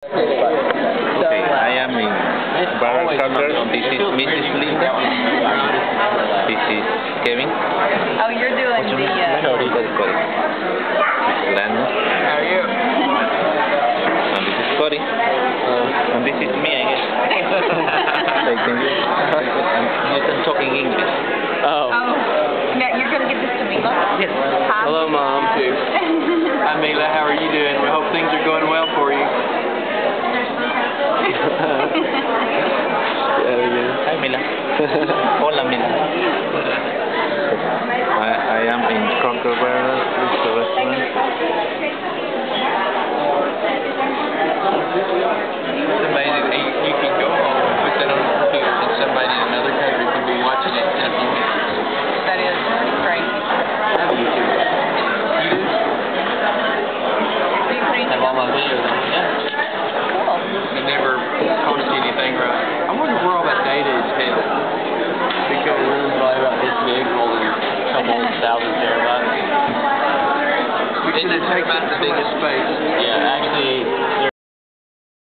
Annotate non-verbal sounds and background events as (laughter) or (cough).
Okay, I am in Barrel Tucker. This is Mrs. Linda. This is Kevin. Oh, you're doing the, uh, Cody. Cody. This is Landon. How are you? And this is Cody. And this is me, I guess. (laughs) Like, can you, and you can talk in English. Oh. oh, Matt, you're gonna give this to Mila? Yes. Hi. Hello, Mom. (laughs) Hi, Mila. How are you doing? We hope things are going well for you. Hi, Mila. (laughs) Hola, Mila. I, I am in Cracker Barrel. This is the restaurant. It's amazing that you, you can go home, put that on the computer, and somebody in another country can be watching it in a few minutes. That is crazy. I have YouTube. You do? Are have all my videos on. Yeah. Cool. It never cost you anything, right? I wonder where all that data is headed. Because it's probably about this big, holding a couple thousand is it takes the biggest space. Yeah,